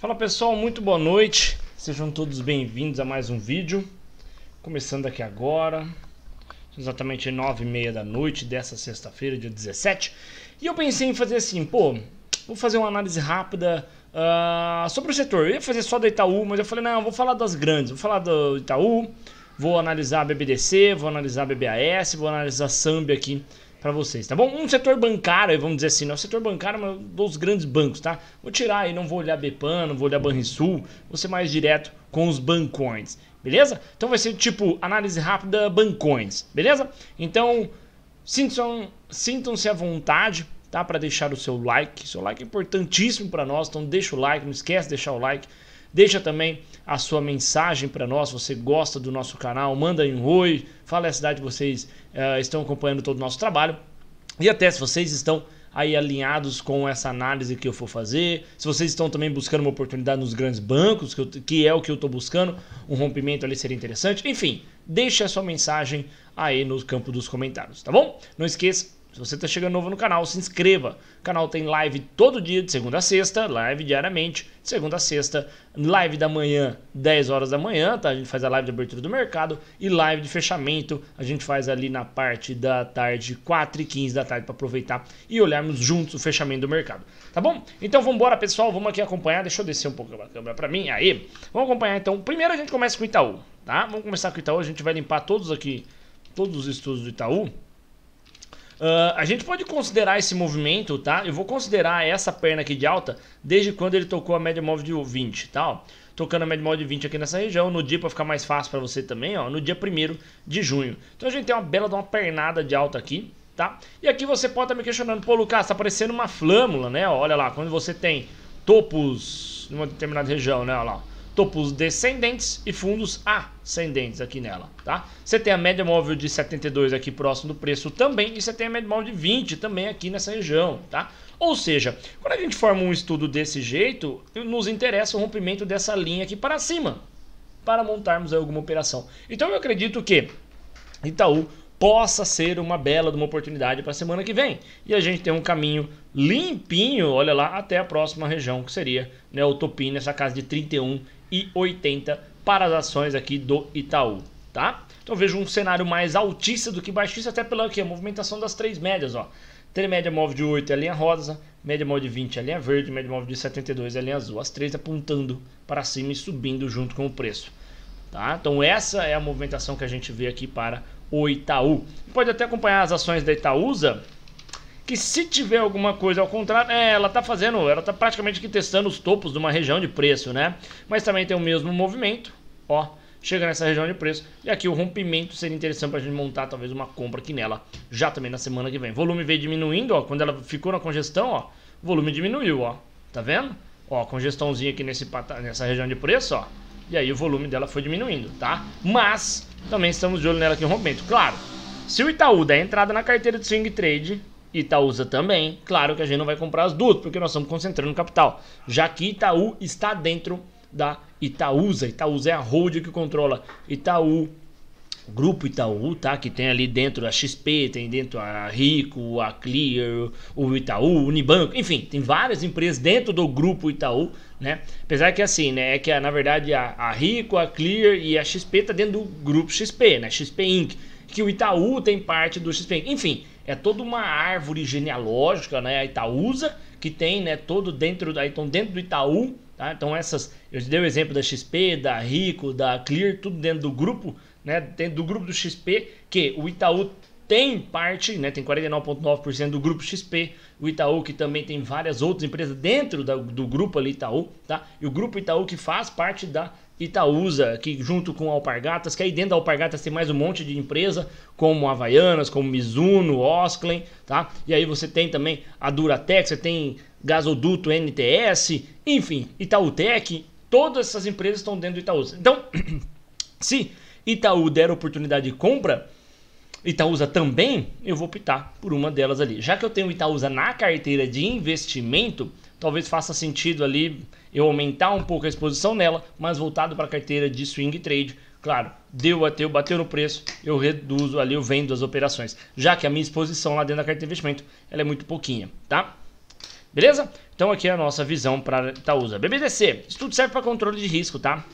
Fala pessoal, muito boa noite. Sejam todos bem-vindos a mais um vídeo. Começando aqui agora, exatamente nove e meia da noite dessa sexta-feira, dia 17. E eu pensei em fazer assim, pô, vou fazer uma análise rápida uh, sobre o setor. Eu ia fazer só do Itaú, mas eu falei, não, vou falar das grandes. Vou falar do Itaú, vou analisar a BBDC, vou analisar a BBAS, vou analisar a Samba aqui para vocês, tá bom? Um setor bancário, vamos dizer assim, não, o setor bancário é dos grandes bancos, tá? Vou tirar aí, não vou olhar Bepan, não vou olhar Banrisul, vou ser mais direto com os bancões, beleza? Então vai ser tipo análise rápida bancões, beleza? Então sintam-se sintam à vontade, tá? Para deixar o seu like, seu like é importantíssimo para nós, então deixa o like, não esquece de deixar o like. Deixa também a sua mensagem para nós, você gosta do nosso canal, manda um oi, fala a cidade que vocês uh, estão acompanhando todo o nosso trabalho. E até se vocês estão aí alinhados com essa análise que eu for fazer, se vocês estão também buscando uma oportunidade nos grandes bancos, que, eu, que é o que eu estou buscando, um rompimento ali seria interessante. Enfim, deixe a sua mensagem aí no campo dos comentários, tá bom? Não esqueça se você está chegando novo no canal, se inscreva. O canal tem live todo dia, de segunda a sexta, live diariamente, de segunda a sexta, live da manhã, 10 horas da manhã, tá? A gente faz a live de abertura do mercado e live de fechamento, a gente faz ali na parte da tarde, 4 e 15 da tarde, para aproveitar e olharmos juntos o fechamento do mercado. Tá bom? Então vamos embora, pessoal, vamos aqui acompanhar. Deixa eu descer um pouco a câmera para mim. Aí, vamos acompanhar então. Primeiro a gente começa com o Itaú, tá? Vamos começar com o Itaú, a gente vai limpar todos aqui, todos os estudos do Itaú. Uh, a gente pode considerar esse movimento, tá? Eu vou considerar essa perna aqui de alta desde quando ele tocou a média móvel de 20, tá? Ó, tocando a média móvel de 20 aqui nessa região, no dia para ficar mais fácil para você também, ó, no dia 1 de junho. Então a gente tem uma bela de uma pernada de alta aqui, tá? E aqui você pode estar me questionando, pô, Lucas, tá parecendo uma flâmula, né? Olha lá, quando você tem topos numa determinada região, né? Olha lá, topos descendentes e fundos ascendentes aqui nela, tá? Você tem a média móvel de 72 aqui próximo do preço também e você tem a média móvel de 20 também aqui nessa região, tá? Ou seja, quando a gente forma um estudo desse jeito, nos interessa o rompimento dessa linha aqui para cima, para montarmos alguma operação. Então eu acredito que Itaú possa ser uma bela uma oportunidade para a semana que vem. E a gente tem um caminho limpinho, olha lá, até a próxima região, que seria né, o Topim, nessa casa de 31 e 80 para as ações aqui do Itaú, tá? Então vejo um cenário mais altista do que baixista, até pela aqui, a movimentação das três médias, ó. Tem média móvel de 8 é a linha rosa, média móvel de 20 é a linha verde, média móvel de 72 é a linha azul. As três apontando para cima e subindo junto com o preço. Tá? Então essa é a movimentação que a gente vê aqui para o Itaú. Pode até acompanhar as ações da Itaúsa, que se tiver alguma coisa ao contrário, é, ela está fazendo, ela está praticamente testando os topos de uma região de preço, né? Mas também tem o mesmo movimento, ó, chega nessa região de preço. E aqui o rompimento seria interessante para a gente montar talvez uma compra aqui nela, já também na semana que vem. Volume veio diminuindo, ó, quando ela ficou na congestão, ó, volume diminuiu, ó, tá vendo? Ó, congestãozinha aqui nesse, nessa região de preço, ó, e aí o volume dela foi diminuindo, tá? Mas também estamos de olho nela aqui no rompimento. Claro, se o Itaú der entrada na carteira de swing trade, Itaúsa também, claro que a gente não vai comprar as duas, porque nós estamos concentrando capital. Já que Itaú está dentro da Itaúsa. Itaúsa é a hold que controla Itaú, Grupo Itaú, tá? Que tem ali dentro a XP, tem dentro a Rico, a Clear, o Itaú, Unibanco, enfim, tem várias empresas dentro do Grupo Itaú, né? Apesar que assim, né? É que na verdade a, a Rico, a Clear e a XP tá dentro do Grupo XP, né? XP Inc. Que o Itaú tem parte do XP. Enfim, é toda uma árvore genealógica, né? A Itaúsa, que tem, né? Todo dentro, da, então dentro do Itaú, tá? Então essas, eu dei o exemplo da XP, da Rico, da Clear, tudo dentro do grupo, né? Dentro do grupo do XP, que o Itaú tem parte, né? Tem 49,9% do grupo XP, o Itaú que também tem várias outras empresas dentro da, do grupo ali Itaú, tá? E o grupo Itaú que faz parte da Itaúsa, que junto com Alpargatas, que aí dentro da Alpargatas tem mais um monte de empresa, como Havaianas, como Mizuno, Osklen, tá? E aí você tem também a Duratec, você tem Gasoduto NTS, enfim, Itautec, todas essas empresas estão dentro do Itaúsa. Então, se Itaú der oportunidade de compra, Itaúsa também, eu vou optar por uma delas ali. Já que eu tenho Itaúsa na carteira de investimento, talvez faça sentido ali eu aumentar um pouco a exposição nela, mas voltado para a carteira de swing trade. Claro, deu, bateu, bateu no preço, eu reduzo ali, eu vendo as operações, já que a minha exposição lá dentro da carteira de investimento ela é muito pouquinha, tá? Beleza? Então aqui é a nossa visão para Itaúsa. BBDC, isso tudo serve para controle de risco, tá?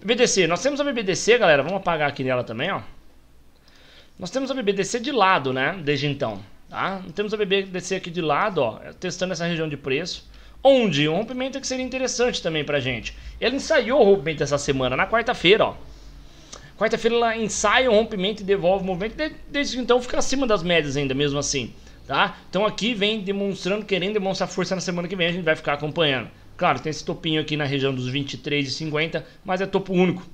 BBDC, nós temos a BBDC, galera, vamos apagar aqui nela também, ó. Nós temos a BBDC de lado, né, desde então, tá? Temos a BBDC aqui de lado, ó, testando essa região de preço, onde um rompimento que seria interessante também pra gente. Ele ensaiou o rompimento essa semana, na quarta-feira, ó. Quarta-feira ela ensaia o rompimento e devolve o movimento, desde então fica acima das médias ainda, mesmo assim, tá? Então aqui vem demonstrando, querendo demonstrar força na semana que vem, a gente vai ficar acompanhando. Claro, tem esse topinho aqui na região dos 23,50, mas é topo único.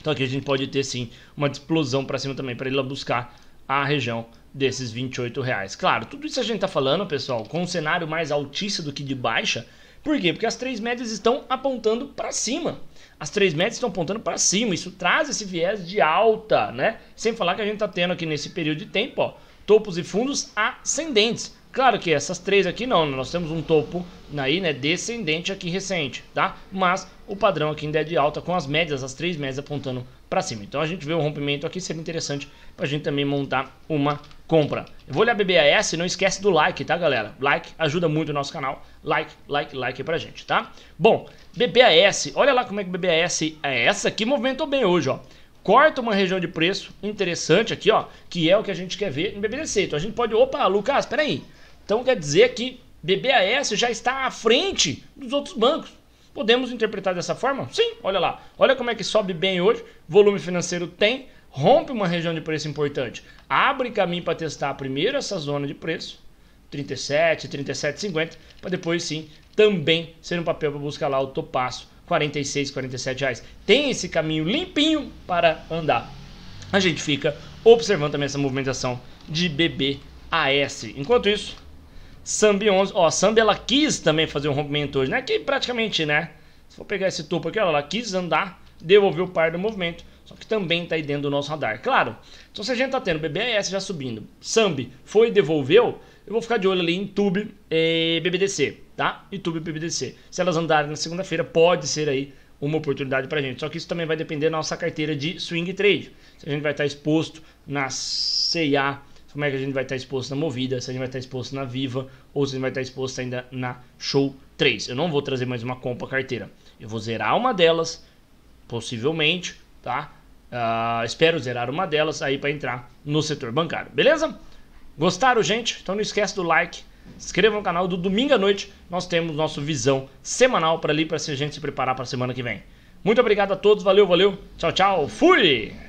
Então aqui a gente pode ter sim uma explosão para cima também, para ele buscar a região desses 28 reais. Claro, tudo isso a gente tá falando, pessoal, com um cenário mais altíssimo do que de baixa. Por quê? Porque as três médias estão apontando para cima. As três médias estão apontando para cima. Isso traz esse viés de alta, né? Sem falar que a gente tá tendo aqui nesse período de tempo, ó, topos e fundos ascendentes. Claro que essas três aqui não, nós temos um topo aí, né, descendente aqui recente, tá? Mas o padrão aqui ainda é de alta com as médias, as três médias apontando para cima. Então a gente vê o rompimento aqui, seria interessante para a gente também montar uma compra. Eu vou olhar BBAS, não esquece do like, tá galera? Like ajuda muito o nosso canal. Like, like, like pra gente, tá? Bom, BBAS, olha lá como é que BBAS é essa aqui, movimentou bem hoje, ó corta uma região de preço interessante aqui, ó, que é o que a gente quer ver em BBDC. Então a gente pode, opa, Lucas, peraí, então quer dizer que BBAS já está à frente dos outros bancos. Podemos interpretar dessa forma? Sim, olha lá. Olha como é que sobe bem hoje. Volume financeiro tem, rompe uma região de preço importante. Abre caminho para testar primeiro essa zona de preço, 37, 37,50, para depois sim também ser um papel para buscar lá o topaço, 46, 47 reais. Tem esse caminho limpinho para andar. A gente fica observando também essa movimentação de BBAS. Enquanto isso, Sambi 11. Ó, Sambi ela quis também fazer um rompimento hoje, né? Que praticamente, né? Se for pegar esse topo aqui, ó, ela quis andar, devolver o par do movimento. Só que também está aí dentro do nosso radar. Claro, então se a gente tá tendo BBS já subindo, Sambi foi e devolveu, eu vou ficar de olho ali em Tube e BBDC, tá? E Tube e BBDC. Se elas andarem na segunda-feira, pode ser aí uma oportunidade pra gente. Só que isso também vai depender da nossa carteira de swing trade. Se a gente vai estar exposto na CIA como é que a gente vai estar exposto na Movida, se a gente vai estar exposto na Viva ou se a gente vai estar exposto ainda na Show 3. Eu não vou trazer mais uma compra carteira. Eu vou zerar uma delas, possivelmente, tá? Uh, espero zerar uma delas aí para entrar no setor bancário, beleza? Gostaram, gente? Então não esquece do like, se inscreva no canal. Do domingo à noite nós temos nosso visão semanal para ali para a gente se preparar para a semana que vem. Muito obrigado a todos, valeu, valeu, tchau, tchau, fui!